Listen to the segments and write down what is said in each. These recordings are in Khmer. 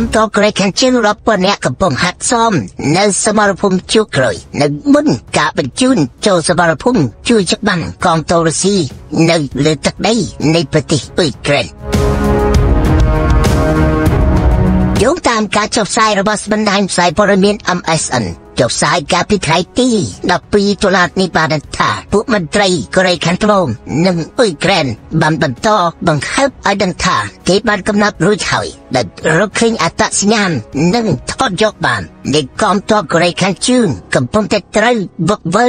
មតក្រេខាងជើងរាប់ពាន់អ្នកកំពុងហាត់សមនៅសមរភូមិជួក្រោយនៅមុនការបញ្ជូនចូលសមរភូមិជួយច្បាំងកងទ័ពរុស្ស៊ីនៅលើទឹកដីនៃប្រទេសអ៊ុយក្រែនយោងតាមការចុះផ្សាយរបស់បណ្ដាញផ្សាយព័ត៌មាន MSN ចុះផ្សាយកាលពីថ្ងៃទី12តុលានេះបានថាពួកមន្ត្រីកូរ៉េខាងត្បូងនិងអ៊ុយក្រែនបានបន្តបង្ហើបឲ្យដឹងថាគេបានកំណត់រួចហើយដែលរកឃើញអត្តសញ្ញាណនិងថតយកបាននៃកងទ័ពកូរ៉េខាងជើងកំពុងតែត្រូវវឹកវើ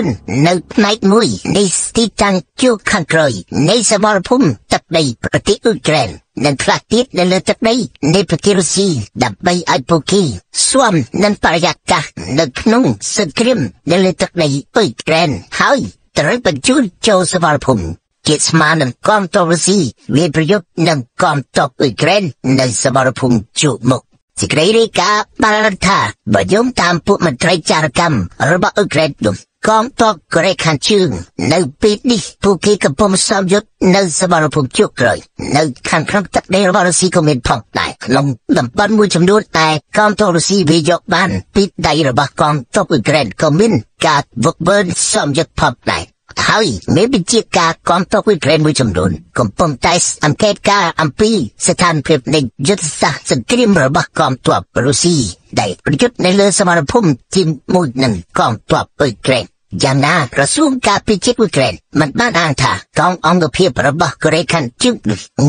នៅផ្នែកមួយនៃទីតាំងជោខាងក្រោយនៃសមរភូមិទឹកដីប្រទេសអ៊ុយក្រែននិងខ្លះទៀតនៅលើទឹកដីនៃប្រទេសរុស្ស៊ីដើម្បីឲ្យពួកគេស្វាមនឹងបរិយាកាសនៅក្នុងសង្គ្រាមនៅលើទឹកដីអ៊ុយក្រែនហើយត្រូវបញ្ជូនចូលសមរភូមិជាស្មើនឹងកងទ័ពរុស្ស៊ីវាប្រយុទ្ធនឹងកងទ័ពអ៊ុយក្រែននៅសមរភូមិជួបមុខសេចក្តីរាយការណ៍បានថាបើយោងតាមពួកមន្ត្រីចារកម្មរបស់អ៊ុយក្រែននោះ កងទ័ពកូរ៉េខាងជើងនៅពេលនេះពួកគេកំពុងសមយុទ្ធនៅសមរភូមិជោគក្រោយនៅខាងក្នុងទឹកដីរបស់រុស្ស៊ីក៏មានផងដែរក្នុងតំបន់មួយចំនួនតែកងទ័ពរុស្ស៊ីវាយកបានពីដៃរបស់កងទ័ពអ៊ុយក្រែនក៏មានការវឹកវើសមយុទ្ធផងដែរហើយមានវិជាការកងទ័ពអ៊ុយក្រែនមួយចំនួនកំពុងតែអង្កេតការអំពីស្ថានភាពនៃយុទ្ធសាស្ត្រសង្គ្រាមរបស់កងទ័ពរុស្ស៊ីដែលប្រយុទ្ធនៅលើសមរភូមិជាមួយនឹងកងទ័ពអ៊ុយក្រែន យ៉ាងណាក្រសួងការពារជាតិអ៊ុយក្រែនមិនបានអានថាកងអង្គភាពរបស់កូរ៉េខាងជើង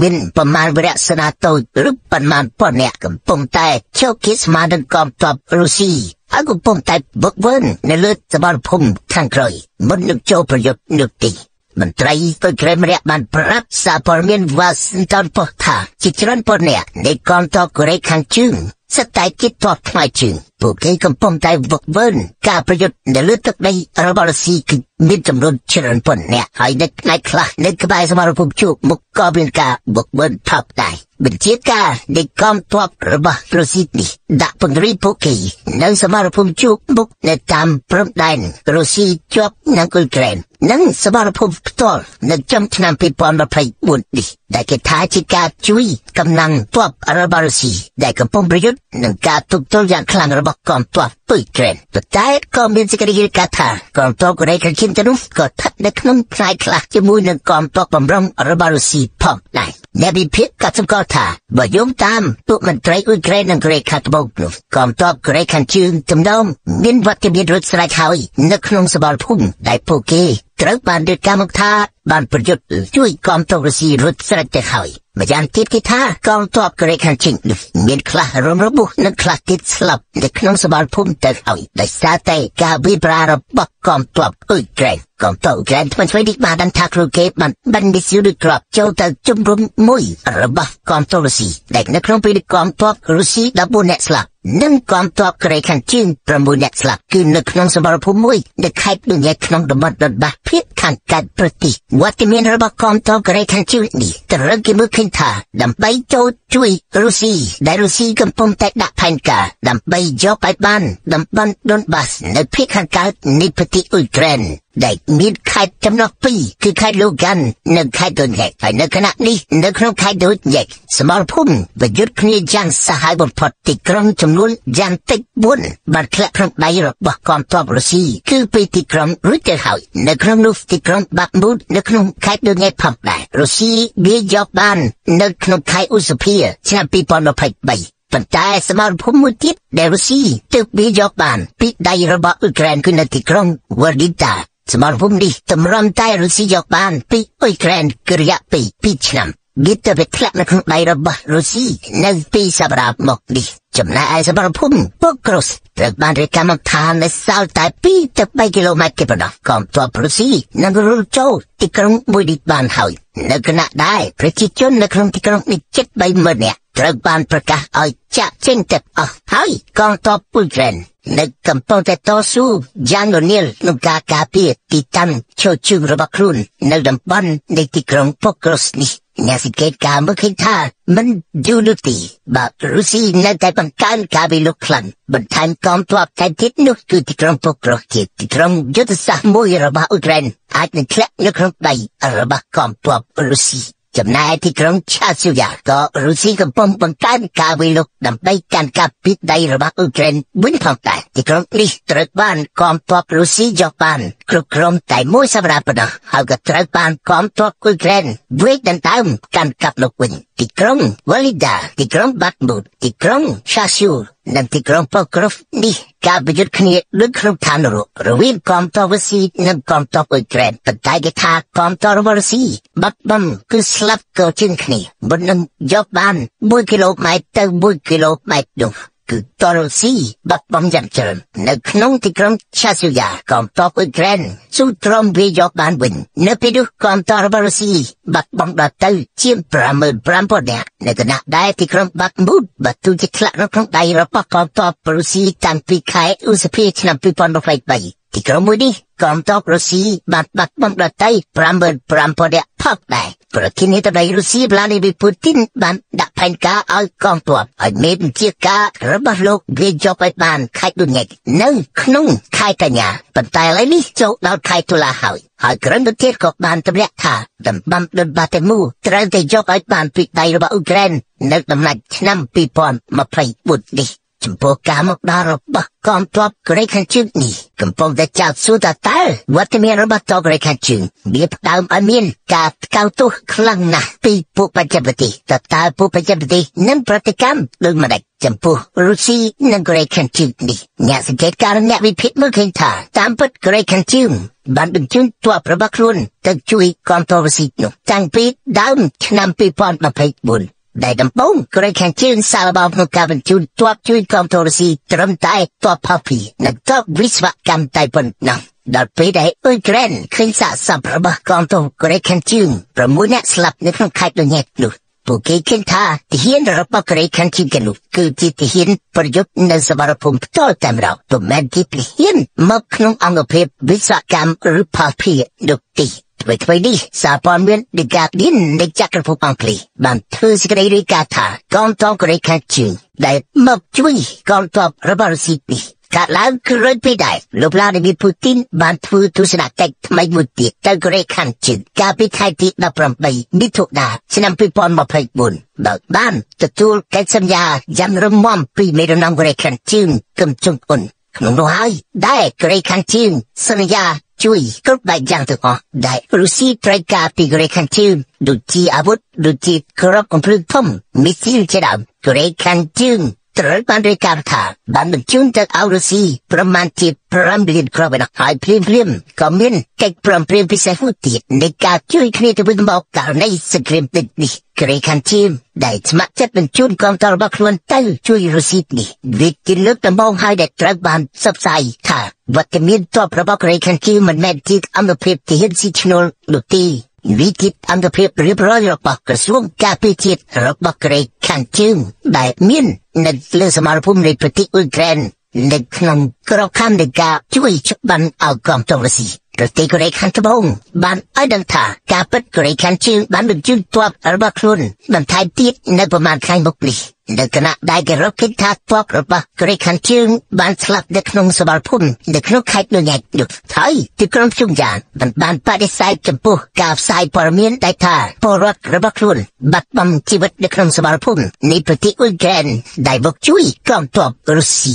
មានប្រមាណវរៈសេនាតូចឬប្រមាណប៉ុណ្ណេះកំពុងតែជោគគេស្មើនឹងកងទ័ពរុស្ស៊ីហើយកំពុងតែបុកវើនៅលើសមរភូមិខាងក្រោយមុននឹងចូលប្រយុទ្ធនោះទីមន្ត្រីទៅក្រែម្នាក់បានប្រាប់សារព័ត៌មាន Washington Post ថាជាច្រើនប៉ុណ្ណេះនៃកងទ័ពកូរ៉េខាងជើង សិតតែគិតទាត់ថ្លៃជើងពួកគេកំពុងតែវឹកវើការប្រយុទ្ធនៅលើទឹកដីរបស់រុស្ស៊ីគឺមានចំនួនច្រើនប៉ុណ្ណេះហើយនៅផ្នែកខ្លះនៅក្បែរសមរភូមិជោគមុខក៏មានការវឹកវើថប់ដែរ បញ្ជាការនៃកងទ័ពរបស់រុស្ស៊ីនេះដាក់ពង្រីពួកគេនៅសមរភូមិជោគមុខនៅតាមព្រំដែនរុស្ស៊ីជាប់នឹងអ៊ុយក្រែននិងសមរភូមិផ្ទាល់នៅចំឆ្នាំ2024នេះដែលគេថាជាការជួយកម្លាំងទ័ពរបស់រុស្ស៊ីដែលកំពុងប្រយុទ្ធនឹងការទប់ទល់យ៉ាងខ្លាំងរបស់កងទ័ពអ៊ុយក្រែនតែក៏មានសេចក្តីរាយការណ៍ថាកងទ័ពកូរ៉េខាងជើងទៅនោះក៏ស្ថិតនៅក្នុងផ្នែកខ្លះជាមួយនឹងកងទ័ពបំរុងរបស់រុស្ស៊ីផងដែរ អ្នកវិភាគក៏សម្គាល់ថាបើយោងតាមពួកមន្ត្រីអ៊ុយក្រែននិងកូរ៉េខាងត្បូងនោះកងទ័ពកូរ៉េខាងជើងទំនងមានវត្តមានរួចស្រេចហើយនៅក្នុងសបល់ភូមិដែលពួកគេត្រូវបានរៀបការមកថាបានប្រយុទ្ធជួយកងទ័ពរុស្ស៊ីរួចស្រេចទៅហើយ ម្យ៉ាងទៀតគេថាកងទ័ពកូរ៉េខាងជើងមានខ្លះរំរបួសនិងខ្លះទៀតស្លាប់នៅក្នុងសបល់ភូមិទៅហើយដោយសារតែការវិប្រារបស់កងទ័ពអ៊ុយក្រែនកងទ័ពអ៊ុយក្រែនថ្មីថ្មីនេះបានថាគ្រូគេបានបានមីស៊ីលឬក្របចូលទៅជំរុំមួយរបស់កងទ័ពរុស្ស៊ីដែលនៅក្នុងពេលកងទ័ពរុស្ស៊ី14អ្នកស្លាប់ និងកងទ័ពកូរ៉េខាងជើង6អ្នកស្លាប់គឺនៅក្នុងសមរភូមិមួយនៅខេត្តដូចជាក្នុងតំបន់ដុតបាសភាគខាងកើតប្រទេសវត្តមានរបស់កងទ័ពកូរ៉េខាងជើងនេះត្រូវគេមើលឃើញថាដើម្បីចូលជួយរុស្ស៊ីដែលរុស្ស៊ីកំពុងតែដាក់ផែនការដើម្បីយកឲ្យបានតំបន់ដុនបាសនៅភាគខាងកើតនៃប្រទេសអ៊ុយក្រែនដែលមានខេត្តចំណុះពីរគឺខេត្តលូកាននិងខេត្តដូញេកហើយនៅខណៈនេះនៅក្នុងខេត្តដូញេកសមរភូមិប្រយុទ្ធគ្នាយ៉ាងសាហាវបំផុតទីក្រុងចំនួនយ៉ាងតិច4បានធ្លាក់ក្នុងដៃរបស់កងទ័ពរុស្ស៊ីគឺពីទីក្រុងរួចទៅហើយនៅក្នុងនោះទីក្រុងបាក់មូតនៅក្នុងខេត្តដូញេកផងដែររុស្ស៊ីវាយកបាននៅក្នុងខែឧសភាឆ្នាំ2023ប៉ុន្តែសមរភូមិមួយទៀតដែលរុស្ស៊ីទើបវាយកបានពីដៃរបស់អ៊ុយក្រែនគឺនៅទីក្រុងវ៉ាឌីតា សមរភូមិនេះតម្រាំតែរុស្ស៊ីយកបានពីអ៊ុយក្រែនគឺរយៈពេល2ឆ្នាំវាទៅវាធ្លាក់នៅក្នុងដៃរបស់រុស្ស៊ីនៅពីសប្តាហ៍មកនេះចំណែកឯសមរភូមិពុកក្រូសត្រូវបានរៀបកម្មដ្ឋាននៅសល់តែ2ទៅ3គីឡូម៉ែត្រគេប៉ុណ្ណោះកងទ័ពរុស្ស៊ីនឹងរុលចូលទីក្រុងមួយនេះបានហើយនៅគណៈដែរប្រជាជននៅក្នុងទីក្រុងនេះជិត30000នាក់ ត្រូវបានប្រកាសឲ្យចាក់ចេញទឹកអស់ហើយកងទ័ពអ៊ុយក្រែននៅកំពុងតែតស៊ូយ៉ាងលនីលក្នុងការការពារទីតាំងឈរជើងរបស់ខ្លួននៅតំបន់នៃទីក្រុងប៉ុកក្រូសនេះអ្នកសង្កេតការណ៍មើលឃើញថាមិនយូរនោះទេបើរុស្ស៊ីនៅតែបង្កើនការវិលុកខ្លាំងបន្ថែមកងទ័ពតែទៀតនោះគឺទីក្រុងប៉ុកក្រូសជាទីក្រុងយុទ្ធសាស្ត្រមួយរបស់អ៊ុយក្រែនអាចនឹងធ្លាក់នៅក្នុងដៃរបស់កងទ័ពរុស្ស៊ី ចំណែកទីក្រុងឆាស៊ូយ៉ាក៏រុស្ស៊ីកំពុងបង្កើនការវិលុកដើម្បីកាន់កាប់ពីដីរបស់អ៊ុយក្រែនវិញផងដែរទីក្រុងនេះត្រូវបានកងទ័ពរុស្ស៊ីយកបានគ្រប់គ្រងតែមួយសម្រាប់ប៉ុណ្ណោះហើយក៏ត្រូវបានកងទ័ពអ៊ុយក្រែនវិញដណ្ដើមកាន់កាប់លោកវិញទីក្រុងវ៉ាលីដាទីក្រុងបាត់មូតទីក្រុងឆាស៊ូនិងទីក្រុងប៉ូក្រូហ្វនេះ ការប្រយុទ្ធគ្នាដូចក្នុងឋាននរករវាងកងទ័ពរុស្ស៊ីនិងកងទ័ពអ៊ុយក្រែនប៉ុន្តែគេថាកងទ័ពរុស្ស៊ីបាត់បង់គឺស្លាប់ក៏ជាងគ្នាមិននឹងយកបាន1គីឡូម៉ែត្រទៅ1គីឡូម៉ែត្រនោះ គឺតរស៊ីបាត់បង់យ៉ាងច្រើននៅក្នុងទីក្រុងឆាស៊ូយ៉ាកងទ័ពអ៊ុយក្រែនស៊ូត្រមវាយកបានវិញនៅពេលនោះកងទ័ពរុស្ស៊ីបាត់បង់ដល់ទៅជាង55,000នាក់នៅគណៈដែលទីក្រុងបាត់មូតបាត់ទូជាធ្លាក់នៅក្នុងដៃរបស់កងទ័ពរុស្ស៊ីតាំងពីខែឧសភាឆ្នាំ2023 ទីក្រុងមួយនេះកងទ័ពរុស្ស៊ីបានបាត់បង់ដល់ទៅ55,000នាក់ផកដែរប្រធានាធិបតីរុស្ស៊ីប្លាឌីមីពូទីនបានដាក់ផែនការឲ្យកងទ័ពឲ្យមេបញ្ជាការរបស់លោកវាយកឲ្យបានខេត្តឌុញេកនៅក្នុងខែកញ្ញាប៉ុន្តែឥឡូវនេះចូលដល់ខែតុលាហើយហើយក្រឹមទៅទៀតក៏បានទម្លាក់ថាដំបាំដុនបាតេមូត្រូវតែយកឲ្យបានពីដៃរបស់អ៊ុក្រែននៅដំណាច់ឆ្នាំ2024នេះ ចំពោះការមកដល់របស់កងទ័ពកូរ៉េខាងជើងនេះកំពុងតែចោទសួរថាតើវត្តមានរបស់តកូរ៉េខាងជើងវាផ្ដើមឲ្យមានការកៅទោសខ្លាំងណាស់ពីពួកបច្ចេកទេសតើតើពួកបច្ចេកទេសនឹងប្រតិកម្មដូចម្ដេចចំពោះរុស្ស៊ីនិងកូរ៉េខាងជើងនេះអ្នកសង្កេតការណ៍អ្នកវិភាគមើលឃើញថាតាមពិតកូរ៉េខាងជើងបានបញ្ជូនទ័ពរបស់ខ្លួនទៅជួយកងទ័ពរុស្ស៊ីនោះតាំងពីដើមឆ្នាំ2024 ដែលដំបូងកូរ៉េខាងជើងសាឡបោក្នុងការបញ្ជូនទ័ពជួយកងទ័ពរុស្ស៊ីត្រឹមតែទ័ពផាភីនិងទ័ពវិស្វកម្មតែប៉ុណ្ណោះដល់ពេលដែលអ៊ុយក្រែនឃើញសាកសពរបស់កងទ័ពកូរ៉េខាងជើង6នាក់ស្លាប់នៅក្នុងខេត្តដូញេកនោះពួកគេឃើញថាទាហានរបស់កូរ៉េខាងជើងគេនោះគឺជាទាហានប្រយុទ្ធនៅសមរភូមិផ្ទាល់តែម្ដងពុំមែនជាទាហានមកក្នុងអង្គភាពវិស្វកម្មឬផាភីនោះទេ ថ្មីថ្មីនេះសារព័ត៌មាន The Guardian នៃចក្រភពអង់គ្លេសបានធ្វើសេចក្តីរាយការណ៍ថាកងទ័ពកូរ៉េខាងជើងដែលមកជួយកងទ័ពរបស់រុស្ស៊ីនេះកាត់ឡើងគឺរួចពីដែរលោកឡាឌីមីពូទីនបានធ្វើទស្សនកិច្ចថ្មីមួយទៀតទៅកូរ៉េខាងជើងកាលពីខែទី18មិថុនាឆ្នាំ2024ដោយបានទទួលកិច្ចសន្យាយ៉ាងរឹងមាំពីមេដឹកនាំកូរ៉េខាងជើងគឹមចុងអ៊ុនក្នុងនោះហើយដែលកូរ៉េខាងជើងសន្យា ជួយគ្រប់បែបយ៉ាងទាំងអស់ដែលរុស្ស៊ីត្រូវការពីកូរ៉េខាងជើងដូចជាអាវុធដូចជាក្របកំភ្លើងធំមីស៊ីលជាដើមកូរ៉េខាងជើង ត្រូវបានរាយការណ៍ថាបានបញ្ជូនទៅអ៊ូរុស៊ីប្រមាណជា5លានគ្រាប់ឯណោះហើយភ្លាមភ្លាមក៏មានកិច្ចព្រមព្រៀងពិសេសមួយទៀតនៃការជួយគ្នាទៅវិញមកករណីសង្គ្រាមទឹកនេះកូរ៉េខាងជើងដែលស្ម័គ្រចិត្តបញ្ជូនកងទ័ពរបស់ខ្លួនទៅជួយរុស្ស៊ីនេះវាជាលើកដំបូងហើយដែលត្រូវបានផ្សព្វផ្សាយថាវត្តមានទ័ពរបស់កូរ៉េខាងជើងមិនមែនជាអនុភាពទាហានស៊ីឈ្នួលនោះទេ វិគិតអន្តរភាពរៀបរយរបស់ក្រសួងការពារជាតិរបស់កូរ៉េខាងជើងដែលមាននៅលើសមរភូមិនៃប្រទេសអ៊ុយក្រែននៅក្នុងក្របខ័ណ្ឌនៃការជួយច្បាន់ឲ្យកងទ័ពរុស្ស៊ីប្រទេសកូរ៉េខាងត្បូងបានឲ្យដឹងថាការពិតកូរ៉េខាងជើងបានបញ្ជូនទ័ពរបស់ខ្លួនបន្ថែមទៀតនៅប្រមាណថ្ងៃមុខនេះ នៅគណៈដែលគេរកឃើញថាទ័ពរបស់កូរ៉េខាងជើងបានស្លាប់នៅក្នុងសបាល់ភូមិនៅក្នុងខេត្តលញ៉ែកនោះហើយទីក្រុងជុងយ៉ាងបានបានបដិសេធចំពោះការផ្សាយព័ត៌មានដែលថាពលរដ្ឋរបស់ខ្លួនបាត់បង់ជីវិតនៅក្នុងសបាល់ភូមិនៃប្រទេសអ៊ុយក្រែនដែលមកជួយកងទ័ពរុស្ស៊ី